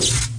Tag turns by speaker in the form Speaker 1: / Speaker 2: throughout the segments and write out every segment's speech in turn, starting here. Speaker 1: you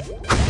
Speaker 2: Yeah.